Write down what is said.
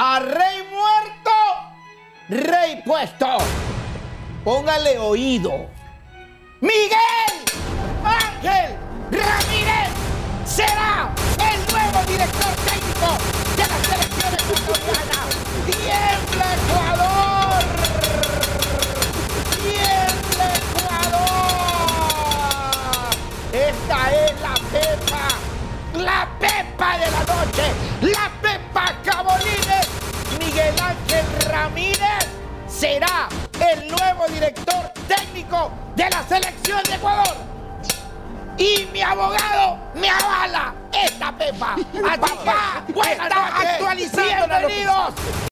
A rey muerto, rey puesto. Póngale oído. Ramírez será el nuevo director técnico de la selección de Ecuador. Y mi abogado me avala esta Pepa. Así que está actualizando Bienvenidos